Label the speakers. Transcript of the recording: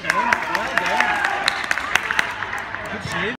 Speaker 1: Well done. Well done. Good save.